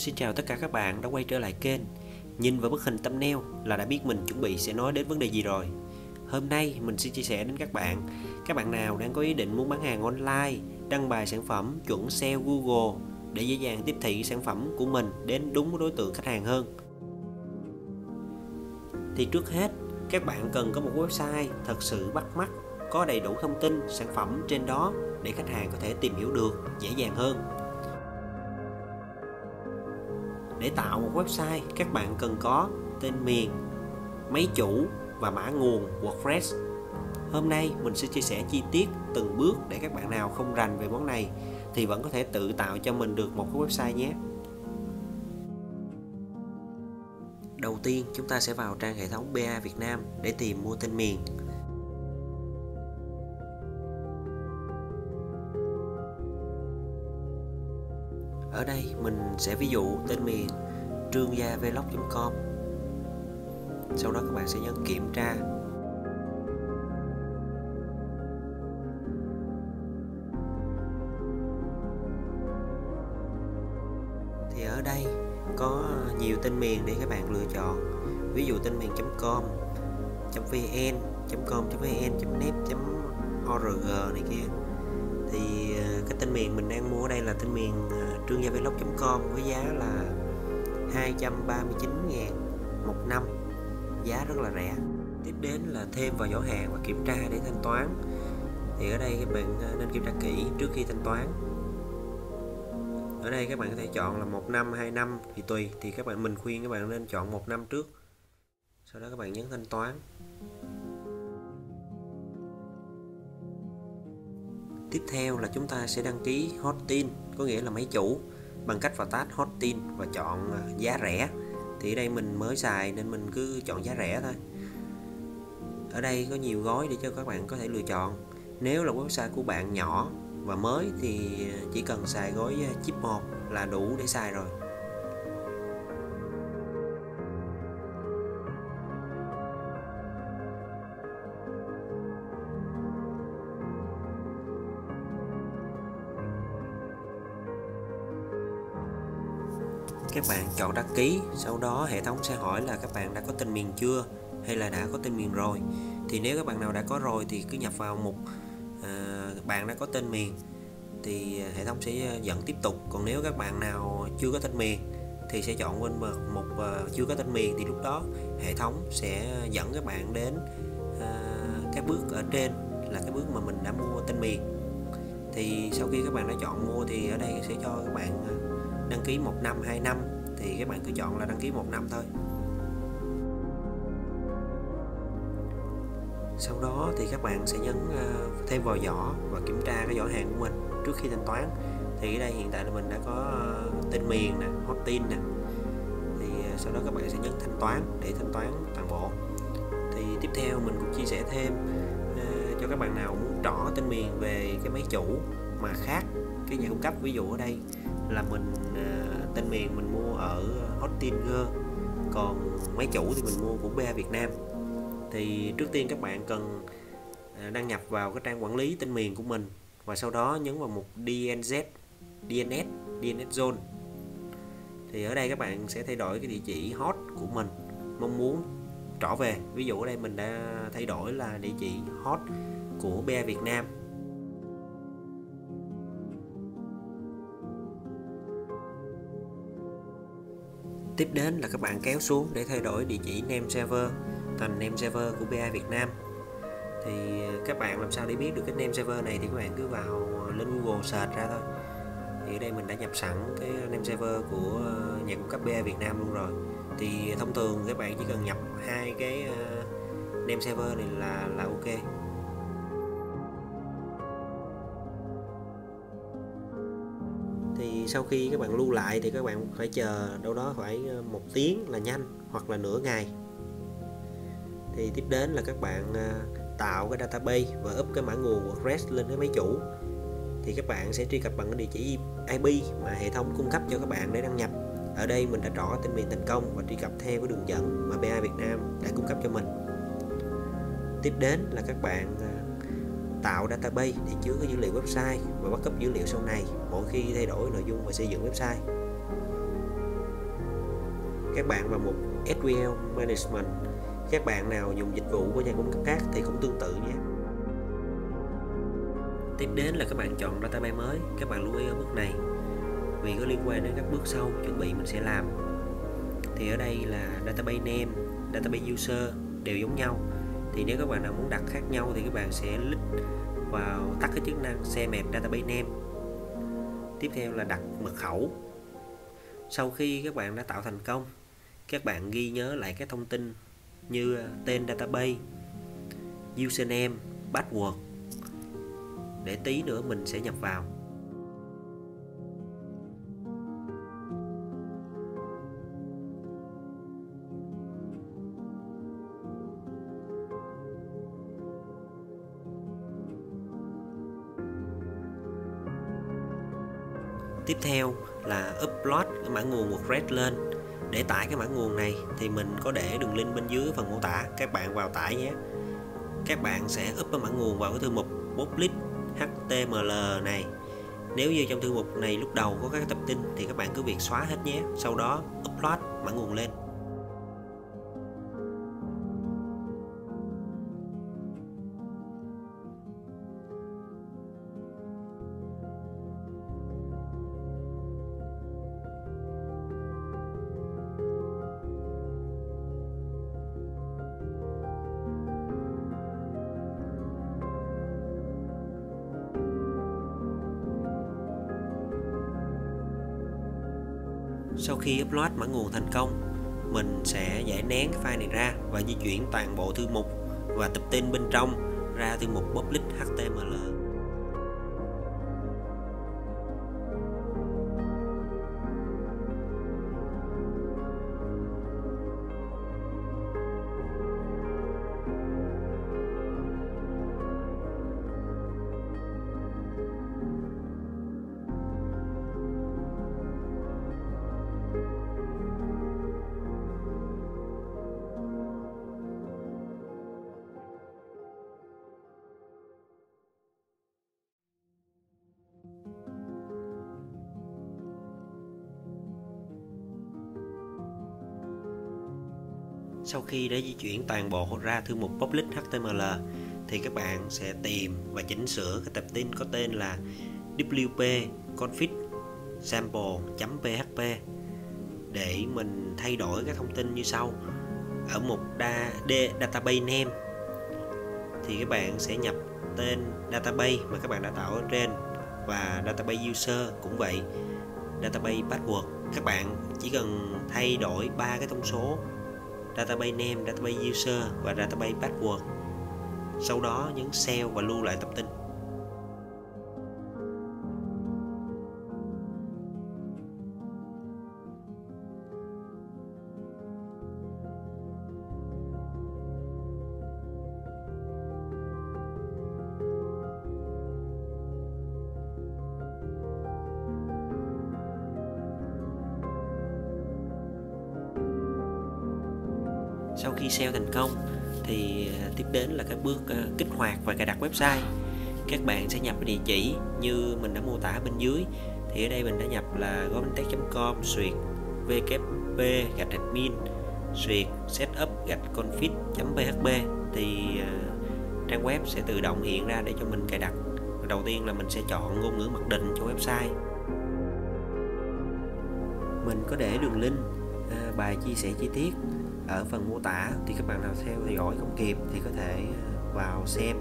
xin chào tất cả các bạn đã quay trở lại kênh. Nhìn vào bức hình thumbnail là đã biết mình chuẩn bị sẽ nói đến vấn đề gì rồi. Hôm nay mình sẽ chia sẻ đến các bạn. Các bạn nào đang có ý định muốn bán hàng online, Đăng bài sản phẩm, chuẩn SEO Google Để dễ dàng tiếp thị sản phẩm của mình đến đúng đối tượng khách hàng hơn. Thì trước hết, các bạn cần có một website thật sự bắt mắt, Có đầy đủ thông tin, sản phẩm trên đó để khách hàng có thể tìm hiểu được dễ dàng hơn để tạo một website các bạn cần có tên miền, máy chủ và mã nguồn WordPress. Hôm nay mình sẽ chia sẻ chi tiết từng bước để các bạn nào không rành về món này thì vẫn có thể tự tạo cho mình được một cái website nhé. Đầu tiên, chúng ta sẽ vào trang hệ thống BA Việt Nam để tìm mua tên miền. Ở đây mình sẽ ví dụ tên miền, trương gia vlog.com sau đó các bạn sẽ nhấn kiểm tra. Thì ở đây có nhiều tên miền để các bạn lựa chọn. Ví dụ tên miền com vn com vn net org này kia thì ờ, cái tên miền mình đang mua ở đây là tên miền ờ, trương gia vlog.com với giá là 239 ngàn một năm. Giá rất là rẻ. Tiếp đến là thêm vào giỏ hàng và kiểm tra để thanh toán. Thì ở đây các bạn ờ, nên kiểm tra kỹ trước khi thanh toán. Ở đây các bạn có thể chọn là một năm, hai năm, thì tùy. Thì các bạn, mình khuyên các bạn nên chọn một năm trước. Sau đó các bạn nhấn thanh toán. Tiếp theo là chúng ta sẽ đăng ký hosting, có nghĩa là máy chủ bằng cách vào tab hosting và chọn à, giá rẻ. Thì ở đây mình mới xài nên mình cứ chọn giá rẻ thôi. Ở đây có nhiều gói để cho các bạn có thể lựa chọn. Nếu là website của bạn nhỏ và mới thì à, chỉ cần xài gói à, chip 1 là đủ để xài rồi. Các bạn chọn đăng ký sau đó hệ thống sẽ hỏi là các bạn đã có tên miền chưa hay là đã có tên miền rồi. Thì nếu các bạn nào đã có rồi thì cứ nhập vào mục à, bạn đã có tên miền thì hệ thống sẽ dẫn tiếp tục. Còn nếu các bạn nào chưa có tên miền thì sẽ chọn bên một uh, chưa có tên miền thì lúc đó hệ thống sẽ dẫn các bạn đến uh, cái bước ở trên là cái bước mà mình đã mua tên miền thì sau khi các bạn đã chọn mua thì ở đây sẽ cho các bạn à, đăng ký một năm, hai năm. Thì các bạn cứ chọn là đăng ký một năm thôi. Sau đó thì các bạn sẽ nhấn à, thêm vào giỏ và kiểm tra cái giỏ hàng của mình trước khi thanh toán. Thì ở đây hiện tại là mình đã có à, tên miền nè, hot tin nè. Thì sau đó các bạn sẽ nhấn thanh toán để thanh toán toàn bộ. Thì tiếp theo mình cũng chia sẻ thêm cho các bạn nào muốn trỏ tên miền về cái máy chủ mà khác cái nhà cung cấp ví dụ ở đây là mình uh, tên miền mình mua ở Hostinger còn máy chủ thì mình mua của BA Việt Nam. Thì trước tiên các bạn cần à, đăng nhập vào cái trang quản lý tên miền của mình và sau đó nhấn vào mục DNZ DNS DNS Zone. Thì ở đây các bạn sẽ thay đổi cái địa chỉ hot của mình mong muốn trở về. Ví dụ ở đây mình đã thay đổi là địa chỉ hot của BA Việt Nam. Tiếp đến là các bạn kéo xuống để thay đổi địa chỉ name server, thành name server của BA Việt Nam. Thì các bạn làm sao để biết được cái name server này thì các bạn cứ vào lên Google search ra thôi. Thì ở đây mình đã nhập sẵn cái name server của nhà cung cấp BA Việt Nam luôn rồi thì thông thường các bạn chỉ cần nhập hai cái ờ, name server này là là ok. Thì sau khi các bạn lưu lại thì các bạn phải chờ đâu đó phải ờ, một tiếng là nhanh hoặc là nửa ngày. Thì tiếp đến là các bạn ờ, tạo cái database và up cái mã nguồn WordPress lên cái máy chủ. Thì các bạn sẽ truy cập bằng cái địa chỉ IP mà hệ thống cung cấp cho các bạn để đăng nhập ở đây mình đã rõ tên miền thành công và truy cập theo cái đường dẫn mà BA Việt Nam đã cung cấp cho mình. Tiếp đến là các bạn à, tạo database để chứa cái dữ liệu website và backup dữ liệu sau này, mỗi khi thay đổi nội dung và xây dựng website. Các bạn vào mục SQL Management. Các bạn nào dùng dịch vụ của nhà cung cấp khác thì cũng tương tự nhé. Tiếp đến là các bạn chọn database mới. Các bạn lưu ý ở bước này vì có liên quan đến các bước sau chuẩn bị mình sẽ làm. Thì ở đây là database name, database user đều giống nhau. Thì nếu các bạn nào muốn đặt khác nhau thì các bạn sẽ click vào tắt cái chức năng xe map database name. Tiếp theo là đặt mật khẩu. Sau khi các bạn đã tạo thành công, các bạn ghi nhớ lại các thông tin như tên database, username, password. Để tí nữa mình sẽ nhập vào. Theo là upload cái mã nguồn WordPress lên. Để tải cái mã nguồn này thì mình có để đường link bên dưới phần mô tả. Các bạn vào tải nhé. Các bạn sẽ up cái mã nguồn vào cái thư mục public html này. Nếu như trong thư mục này lúc đầu có các tập tin thì các bạn cứ việc xóa hết nhé. Sau đó upload mã nguồn lên. Sau khi upload mã nguồn thành công, mình sẽ giải nén cái file này ra và di chuyển toàn bộ thư mục và tập tin bên trong ra thư mục public html sau khi đã di chuyển toàn bộ ra thư mục public html thì các bạn sẽ tìm và chỉnh sửa cái tập tin có tên là wp config sample.php để mình thay đổi các thông tin như sau. Ở mục da, database name thì các bạn sẽ nhập tên database mà các bạn đã tạo ở trên và database user cũng vậy database password. Các bạn chỉ cần thay đổi ba cái thông số database name, database user và database password. Sau đó nhấn save và lưu lại tập tin. Sau khi sale thành công thì à, tiếp đến là các bước à, kích hoạt và cài đặt website. Các bạn sẽ nhập địa chỉ như mình đã mô tả bên dưới. Thì ở đây mình đã nhập là gomintech.com suyệt wp gạch admin suyệt setup gạch config.php thì uh, trang web sẽ tự động hiện ra để cho mình cài đặt. Đầu tiên là mình sẽ chọn ngôn ngữ mặc định cho website. Mình có để đường link uh, bài chia sẻ chi tiết ở phần mô tả, thì các bạn nào theo dõi không kịp thì có thể ờ, vào xem.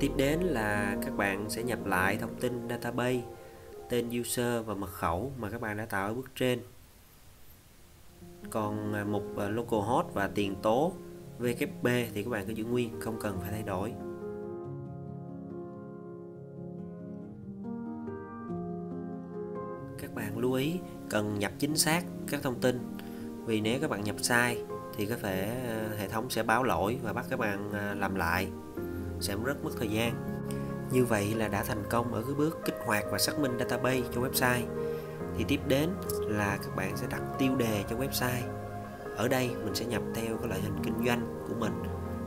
Tiếp đến là các bạn sẽ nhập lại thông tin database, tên user và mật khẩu mà các bạn đã tạo ở bước trên. Còn ờ, mục ờ, localhost và tiền tố VKB thì các bạn cứ giữ nguyên, không cần phải thay đổi. Các bạn lưu ý, cần nhập chính xác các thông tin vì nếu các bạn nhập sai thì có thể ờ, hệ thống sẽ báo lỗi và bắt các bạn ờ, làm lại, sẽ rất mất thời gian. Như vậy là đã thành công ở cái bước kích hoạt và xác minh database cho website. Thì tiếp đến là các bạn sẽ đặt tiêu đề cho website. Ở đây mình sẽ nhập theo cái loại hình kinh doanh của mình.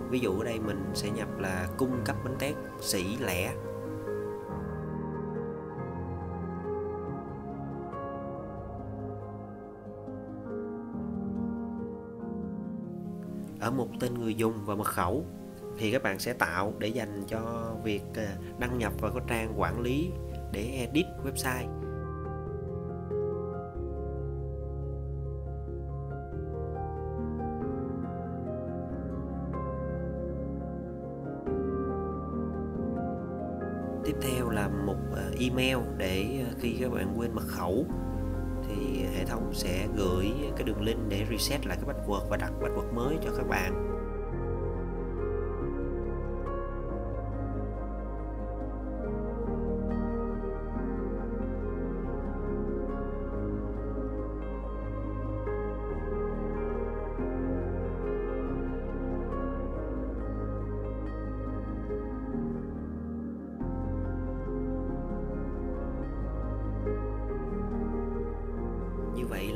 Ví dụ ở đây mình sẽ nhập là cung cấp bánh tét, sỉ, lẻ. Ở một tên người dùng và mật khẩu, thì các bạn sẽ tạo để dành cho việc à, đăng nhập vào các trang quản lý để edit website. Tiếp theo là một à, email để à, khi các bạn quên mật khẩu, thì hệ thống sẽ gửi cái đường link để reset lại cái password và đặt password mới cho các bạn.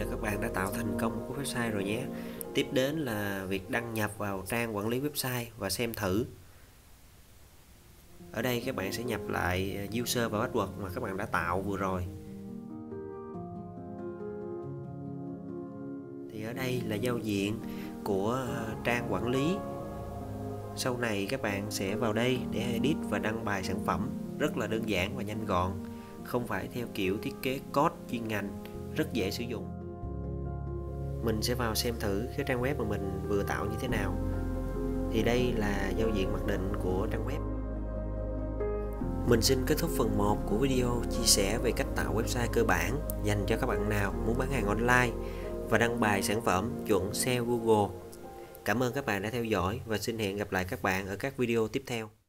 Là các bạn đã tạo thành công của website rồi nhé. Tiếp đến là việc đăng nhập vào trang quản lý website và xem thử. Ở đây các bạn sẽ nhập lại ờ, user và password mà các bạn đã tạo vừa rồi. Thì ở đây là giao diện của ờ, trang quản lý. Sau này các bạn sẽ vào đây để edit và đăng bài sản phẩm. Rất là đơn giản và nhanh gọn, không phải theo kiểu thiết kế code chuyên ngành, rất dễ sử dụng mình sẽ vào xem thử cái trang web mà mình vừa tạo như thế nào thì đây là giao diện mặc định của trang web mình xin kết thúc phần 1 của video chia sẻ về cách tạo website cơ bản dành cho các bạn nào muốn bán hàng online và đăng bài sản phẩm chuẩn SEO Google. Cảm ơn các bạn đã theo dõi và xin hẹn gặp lại các bạn ở các video tiếp theo.